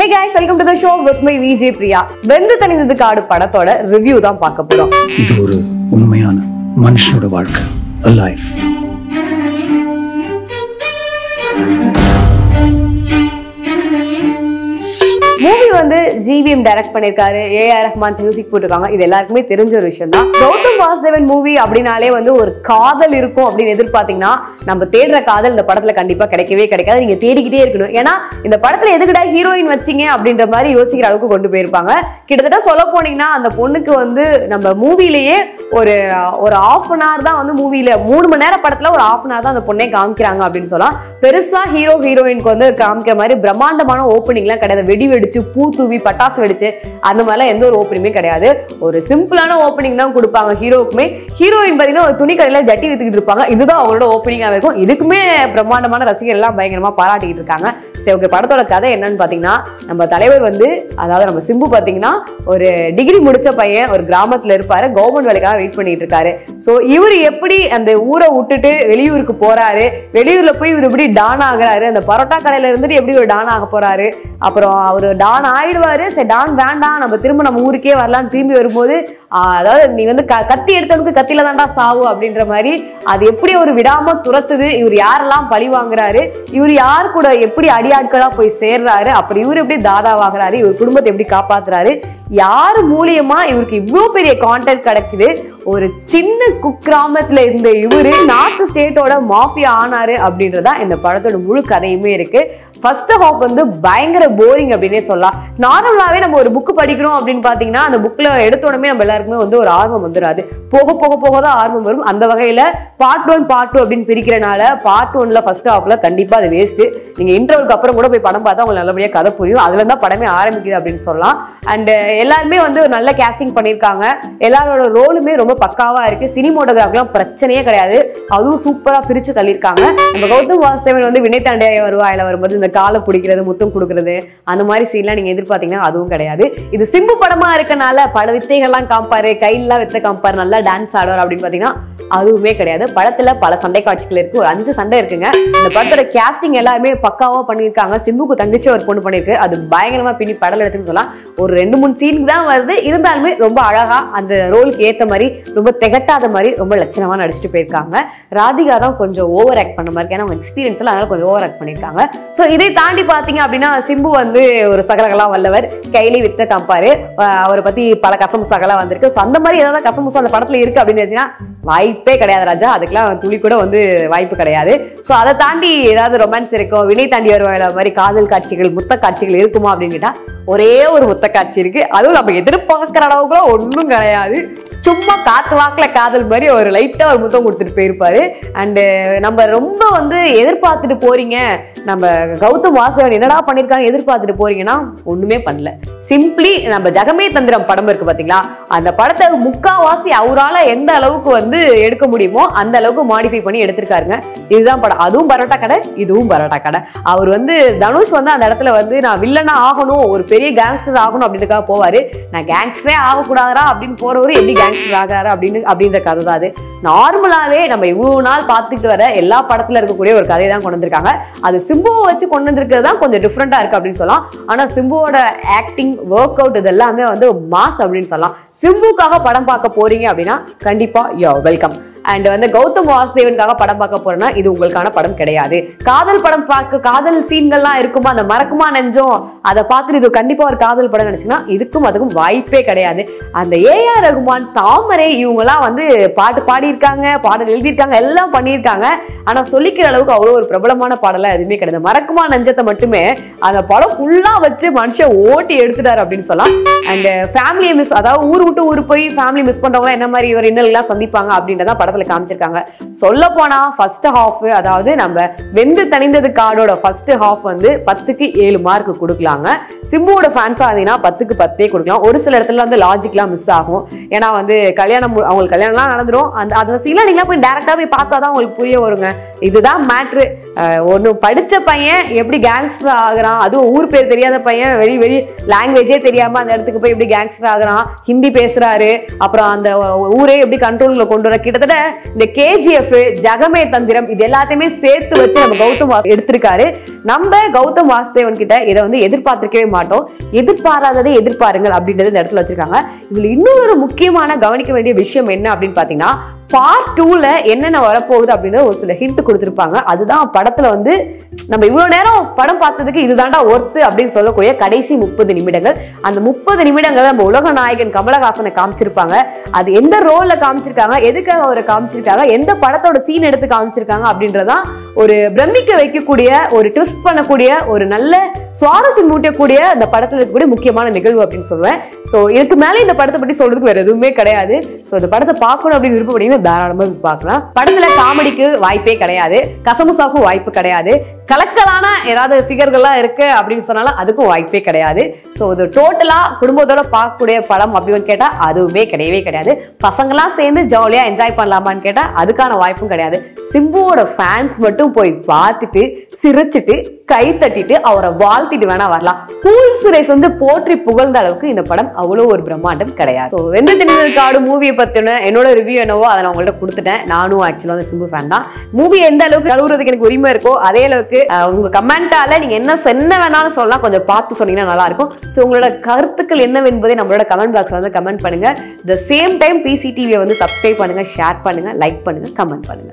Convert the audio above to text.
Hey guys welcome to the show with my VJ Priya Vendhu Thanindhathu Kaadu படத்தோட review தான் பார்க்க போறோம். இது ஒரு உண்மையான மனுஷனோட வாழ்க்கை. A life. மூவி வந்து ஜிவிஎம் டைரக்ட் பண்ணிருக்காரு ஏஆர் ரஹ்மான் மியூசிக் போட்டிருக்காங்க. இது எல்லாருக்குமே தெரிஞ்ச ஒரு விஷயம் தான் கௌதம் வாசுதேவன் மூவி அப்படின்னாலே வந்து ஒரு காதல் இருக்கும் அப்படின்னு எதிர்பார்த்தீங்கன்னா நம்ம தேடுற காதல் இந்த படத்துல கண்டிப்பா கிடைக்கவே கிடைக்காது. நீங்க தேடிக்கிட்டே இருக்கணும். ஏன்னா இந்த படத்துல எதுக்கிட்ட ஹீரோயின் வச்சீங்க அப்படின்ற மாதிரி யோசிக்கிற அளவுக்கு கொண்டு போயிருப்பாங்க. கிட்டத்தட்ட சொல்ல போனீங்கன்னா அந்த பொண்ணுக்கு வந்து நம்ம மூவிலேயே ஒரு ஒரு ஆஃப் அன் ஹவர் தான் வந்து மூவில மூணு மணி நேரம் படத்துல ஒரு ஆஃப் அன் ஹவர் தான் அந்த பொண்ணே காமிக்கிறாங்க அப்படின்னு சொல்லலாம். பெருசா ஹீரோ ஹீரோயினுக்கு வந்து காமிக்கிற மாதிரி பிரம்மாண்டமான ஓப்பனிங்லாம் கிடையாது. வெடி வெடிச்சு பூ தூவி பட்டாசு வெடிச்சு அந்த மாதிரிலாம் எந்த ஒரு ஓப்பனிங்குமே கிடையாது. ஒரு சிம்பிளான ஓப்பனிங் தான் கொடுப்பாங்க ஹீரோக்குமே ஹீரோயின் பார்த்தீங்கன்னா ஒரு துணி கடையில் ஜட்டி வித்துக்கிட்டு இருப்பாங்க. இதுதான் அவங்களோட ஓப்பனிங்காக இருக்கும். இதுக்குமே பிரம்மாண்டமான ரசிகர்கள் எல்லாம் பயங்கரமாக பாராட்டிக்கிட்டு இருக்காங்க. சரி ஓகே படத்தோட கதை என்னன்னு பார்த்தீங்கன்னா நம்ம தலைவர் வந்து அதாவது நம்ம சிம்பு பார்த்தீங்கன்னா ஒரு டிகிரி முடிச்ச பையன் ஒரு கிராமத்தில் இருப்பாரு. கவர்மெண்ட் வேலைக்காக வெயிட் பண்ணிட்டு இருக்காரு. ஸோ இவர் எப்படி அந்த ஊரை விட்டுட்டு வெளியூருக்கு போறாரு? வெளியூர்ல போய் இவர் எப்படி டான் ஆகுறாரு? அந்த பரோட்டா கடையில இருந்துட்டு எப்படி ஒரு டான் ஆக போறாரு? அப்புறம் அவர் டான் ஆயிடுவாரு. சரி டான் வேண்டாம் நம்ம திரும்ப நம்ம ஊருக்கே வரலான்னு திரும்பி வரும்போது அதாவது நீ வந்து க கத்தி எடுத்தவனுக்கு கத்தியில தான்டா சாவு அப்படின்ற மாதிரி அது எப்படி ஒரு விடாம துரத்துது? இவர் யாரெல்லாம் பழி வாங்குறாரு? இவர் யார் கூட எப்படி அடியாட்களா போய் சேர்றாரு? அப்புறம் இவர் எப்படி தாதாவாகிறாரு இவர் குடும்பத்தை எப்படி காப்பாத்துறாரு? யார் மூலியமா இவருக்கு இவ்வளோ பெரிய கான்டாக்ட் கிடைக்குது? ஒரு சின்ன குக்கிராமத்துல இருந்த இவரு நார்த் ஸ்டேட்டோட மாஃபியா ஆனாரு அப்படின்றதா இந்த படத்தோட முழு கதையுமே இருக்கு. ஃபர்ஸ்ட் ஹாஃப் வந்து பயங்கர போரிங் அப்படின்னே சொல்லலாம். நார்மலாவே நம்ம ஒரு புக் படிக்கிறோம் அப்படின்னு பாத்தீங்கன்னா அந்த புக்ல எடுத்த உடனே நம்ம எல்லாருக்குமே வந்து ஒரு ஆர்வம் வந்துடாது போக போக போக தான் ஆர்வம் வரும். அந்த வகையில பார்ட் ஒன் பார்ட் டூ அப்படின்னு பிரிக்கிறனால பார்ட் ஒன்ல ஃபர்ஸ்ட் ஹாஃப்ல கண்டிப்பா அது வேஸ்ட்டு நீங்கள் இன்டர்வலுக்கு அப்புறம் கூட போய் படம் பார்த்தா உங்களுக்கு நல்லபடியாக கதை புரியும். அதுல தான் படமே ஆரம்பிக்குது அப்படின்னு சொல்லலாம். அண்ட் எல்லாருமே வந்து ஒரு நல்ல கேஸ்டிங் பண்ணியிருக்காங்க. எல்லாரோட ரோலுமே ரொம்ப பக்காவா இருக்கு. சினிமோட்டோகிராஃப்லாம் பிரச்சனையே கிடையாது. அதுவும் சூப்பரா பிரிச்சு தள்ளியிருக்காங்க. நம்ம கௌதம் வாசுதேவன் வந்து வினய் தாண்டியா வருவாயில வரும்போது இந்த காலை பிடிக்கிறது முத்தம் கொடுக்குறது அந்த மாதிரி சீன்லாம் நீங்க எதிர்பார்த்தீங்கன்னா அதுவும் கிடையாது. இது சிம்பு படமா இருக்கனால பல வித்தைகள்லாம் காமிப்பாரு கையிலாம் வித்த காமிப்பாரு நல்லா டான்ஸ் ஆடுவார் அப்படின்னு பார்த்தீங்கன்னா அதுவுமே கிடையாது. படத்துல பல சண்டை காட்சிகள் இருக்குது ஒரு அஞ்சு சண்டை இருக்குங்க. இந்த படத்தோட கேஸ்டிங் எல்லாருமே பக்காவா பண்ணியிருக்காங்க. சிம்புக்கு தங்கச்சி ஒரு பொண்ணு பண்ணிருக்கு அது பயங்கரமா பின்னி படம் எடுத்துன்னு சொல்லலாம். ஒரு ரெண்டு மூணு சீனுக்கு தான் வருது. இருந்தாலுமே ரொம்ப அழகா அந்த ரோலுக்கு ஏத்த மாதிரி ரொம்ப திகட்டாத மாதிரி ரொம்ப லட்சணமா நடிச்சுட்டு போயிருக்காங்க. ராதிகா தான் கொஞ்சம் ஓவர் ஆக்ட் பண்ண மாதிரி இருக்கு. ஏன்னா அவங்க எக்ஸ்பீரியன்ஸ் எல்லாம் அதனால கொஞ்சம் ஓவர் ஆக்ட் பண்ணியிருக்காங்க. ஸோ இதை தாண்டி பார்த்தீங்க அப்படின்னா சிம்பு வந்து ஒரு சகலகலாம் வல்லவர். கையிலே வித்த கம்பாரு அவரை பத்தி பல கசமுசாக்கெல்லாம் வந்திருக்கு. இருக்கு. ஸோ அந்த மாதிரி ஏதாவது கசமுசம் அந்த படத்தில் இருக்கு அப்படின்னு பார்த்தீங்கன்னா வாய்ப்பே கிடையாது ராஜா. அதுக்கெல்லாம் துளி கூட வந்து வாய்ப்பு கிடையாது. ஸோ அதை தாண்டி ஏதாவது ரொமான்ஸ் இருக்கும் வினை தாண்டி வருவாங்க மாதிரி காதல் காட்சிகள் முத்த காட்சிகள் இருக்குமா அப்படின்னு கேட்டால் ஒரே ஒரு முத்த காட்சி இருக்கு. அதுவும் நம்ம எதிர்பார்க்குற அளவுக்குலாம் ஒன்றும் கிடையாது. சும்மா காத்து வாக்கில் காதல் மாதிரி ஒரு லைட்டாக ஒரு முத்தம் கொடுத்துட்டு போயிருப்பார். அண்டு நம்ம ரொம்ப வந்து எதிர்பார்த்துட்டு போகிறீங்க நம்ம கௌதம் வாசகன் என்னடா பண்ணியிருக்காங்க எதிர்பார்த்துட்டு போகிறீங்கன்னா ஒன்றுமே பண்ணல. சிம்பிளி நம்ம ஜகமே தந்திரம் படம் இருக்குது பார்த்தீங்களா அந்த படத்தை முக்காவாசி அவரால எந்த அளவுக்கு வந்து எடுக்க முடியுமோ அந்த அளவுக்கு மாடிஃபை பண்ணி எடுத்திருக்காருங்க. இதுதான் படம். அதுவும் பரோட்டா கடை இதுவும் பரோட்டா கடை. அவர் வந்து தனுஷ் வந்து அந்த இடத்துல வந்து நான் வில்லனா ஆகணும் ஒரு பெரிய கேங்ஸ்டர் ஆகணும் அப்படின்றக்காக போவாரு. நான் கேங்ஸ்டரே ஆகக்கூடாதா அப்படின்னு போறவரு எப்படி கேங்ஸ்டர் ஆகிறாரு அப்படின்னு அப்படின்ற கதை தான் அது. நார்மலாவே நம்ம இவ்வளவு நாள் பார்த்துட்டு வர எல்லா படத்துல இருக்கக்கூடிய ஒரு கதையை தான் கொண்டு வந்திருக்காங்க. அது சிம்புவை வச்சு கொண்டு வந்திருக்கிறது தான் கொஞ்சம் டிஃப்ரெண்டா இருக்கு அப்படின்னு சொல்லலாம். ஆனா சிம்புவோட ஆக்டிங் ஒர்க் அவுட் இது எல்லாமே வந்து மாஸ் அப்படின்னு சொல்லலாம். சிம்புக்காக படம் பார்க்க போறீங்க அப்படின்னா கண்டிப்பா யோ வெல்கம் அண்ட் வந்து கௌதம் வாசுதேவனுக்காக படம் பார்க்க போறேன்னா இது உங்களுக்கான படம் கிடையாது. காதல் படம் பார்க்க காதல் சீன்கள்லாம் இருக்குமா? அந்த மறக்குமா நெஞ்சம்? அதை பார்த்துட்டு இது கண்டிப்பா ஒரு காதல் படம் நினைச்சீங்கன்னா இதுக்கும் அதுக்கும் வாய்ப்பே கிடையாது. அந்த ஏஆர் ரகுமான் தாமரை இவங்கெல்லாம் வந்து பாட்டு பாடியிருக்காங்க பாடல் எழுதியிருக்காங்க எல்லாம் பண்ணியிருக்காங்க. ஆனா சொல்லிக்கிற அளவுக்கு அவ்வளோ ஒரு பிரபலமான பாடலாம் எதுவுமே கிடையாது. மறக்குமா நெஞ்சத்தை மட்டுமே அந்த படம் ஃபுல்லா வச்சு மனுஷன் ஓட்டி எடுத்துட்டாரு அப்படின்னு சொல்லலாம். அண்ட் ஃபேமிலியை மிஸ் அதாவது ஊர் விட்டு ஊர் போய் ஃபேமிலி மிஸ் பண்றவங்க என்ன மாதிரி ஒரு இன்னல்லாம் சந்திப்பாங்க அப்படின்றத படத்துல காமிச்சிருக்காங்க. சொல்ல போனா ஃபர்ஸ்ட் ஹாஃப் அதாவது நம்ம வெந்து தணிந்தது கார்டோட ஃபர்ஸ்ட் ஹாஃப் வந்து பத்துக்கு ஏழு மார்க் கொடுக்கலாங்க. சிம்புவோட ஃபேன்ஸா இருந்தீங்கன்னா பத்துக்கு பத்தே கொடுக்கலாம். ஒரு சில இடத்துல வந்து லாஜிக்லாம் மிஸ் ஆகும். ஏன்னா வந்து கல்யாணம் அவங்களுக்கு கல்யாணம்லாம் நடந்துடும் அந்த அது சில நீங்களா போய் டேரக்டா போய் பார்த்தா தான் உங்களுக்கு புரிய வருங்க. இதுதான் மேட்ரு ஒன்று படிச்ச பையன் எப்படி கேங்ஸ்டர் ஆகுறான்? அதுவும் ஊர் பேர் தெரியாத பையன் வெரி வெரி லாங்குவேஜே தெரியாம அந்த இடத்துக்கு போய் எப்படி கேங்ஸ்டர் ஆகுறான். ஹிந்தி பேசுறாரு. அப்புறம் அந்த ஊரே எப்படி கண்ட்ரோலில் கொண்டு வர? கிட்டத்தட்ட இந்த கேஜிஎஃப் ஜகமே தந்திரம் இது எல்லாத்தையுமே சேர்த்து வச்சு நம்ம கௌதம் எடுத்திருக்காரு. நம்ம கௌதம் வாசுதேவன் கிட்ட இதை வந்து எதிர்பார்த்திருக்கவே மாட்டோம். எதிர்பாராததை எதிர்பாருங்கள் அப்படின்றது இந்த இடத்துல வச்சிருக்காங்க. இதுல இன்னொரு முக்கியமான கவனிக்க வேண்டிய விஷயம் என்ன அப்படின்னு பாத்தீங்கன்னா பார்ட் டூல என்னென்ன வரப்போகுது அப்படின்னு ஒரு சில ஹிண்ட் கொடுத்துருப்பாங்க. அதுதான் படத்துல வந்து நம்ம இவ்வளவு நேரம் படம் பார்த்ததுக்கு இதுதான்டா ஒர்த்து அப்படின்னு சொல்லக்கூடிய கடைசி முப்பது நிமிடங்கள். அந்த முப்பது நிமிடங்கள் நம்ம உலக நாயகன் கமலஹாசனை காமிச்சிருப்பாங்க. அது எந்த ரோல்ல காமிச்சிருக்காங்க எதுக்காக அவரை காமிச்சிருக்காங்க எந்த படத்தோட சீன் எடுத்து காமிச்சிருக்காங்க அப்படின்றதான் ஒரு பிரமிக்க வைக்கக்கூடிய ஒரு ட்விஸ்ட் பண்ணக்கூடிய ஒரு நல்ல சுவாரஸ்யம் மூட்டக்கூடிய இந்த படத்தில் இருக்கக்கூடிய முக்கியமான நிகழ்வு அப்படின்னு சொல்லுவேன். ஸோ இதுக்கு மேலே இந்த படத்தை பற்றி சொல்றதுக்கு வேற எதுவுமே கிடையாது. ஸோ இந்த படத்தை பார்க்கணும் அப்படின்னு விருப்பப்பட்டீங்கன்னா தாராளமாக பார்க்கலாம். படத்துல காமெடிக்கு வாய்ப்பே கிடையாது. கசமுசாக்கும் வாய்ப்பு கிடையாது. கலக்கலான ஏதாவது ஃபிகர்கள்லாம் இருக்கு அப்படின்னு சொன்னாலும் அதுக்கும் வாய்ப்பே கிடையாது. ஸோ இது டோட்டலா குடும்பத்தோட பார்க்கக்கூடிய படம் அப்படின்னு கேட்டா அதுவுமே கிடையவே கிடையாது. பசங்களாம் சேர்ந்து ஜாலியா என்ஜாய் பண்ணலாமான்னு கேட்டா அதுக்கான வாய்ப்பும் கிடையாது. சிம்புவோட ஃபேன்ஸ் மட்டும் போய் பார்த்துட்டு சிரிச்சுட்டு கை தட்டிட்டு அவரை வாழ்த்திட்டு வேணா வரலாம். கூல் சுரேஷ் வந்து போற்றி புகழ்ந்த அளவுக்கு இந்த படம் அவ்வளோ ஒரு பிரம்மாண்டம் கிடையாது. ஸோ வெந்த திணறல் காடு மூவியை பற்றின என்னோட ரிவ்யூ என்னவோ அதை நான் உங்கள்கிட்ட கொடுத்துட்டேன். நானும் ஆக்சுவலாக வந்து சிம்பு ஃபேன் தான். மூவி எந்த அளவுக்கு கழுவுறதுக்கு எனக்கு உரிமை இருக்கோ அதே அளவுக்கு உங்க கமெண்டால நீங்க என்ன என்ன வேணாலும் சொல்லலாம். கொஞ்சம் பார்த்து சொன்னீங்கன்னா நல்லா இருக்கும் ஸோ உங்களோட கருத்துக்கள் என்னவென்பதை நம்மளோட கமெண்ட் பாக்ஸ்ல வந்து கமெண்ட் பண்ணுங்க. த சேம் டைம் பிசிடிவியை வந்து சப்ஸ்கிரைப் பண்ணுங்க ஷேர் பண்ணுங்க லைக் பண்ணுங்க கமெண்ட் பண்ணுங்க.